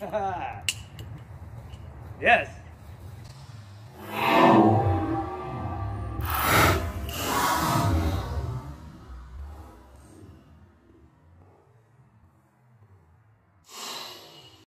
yes.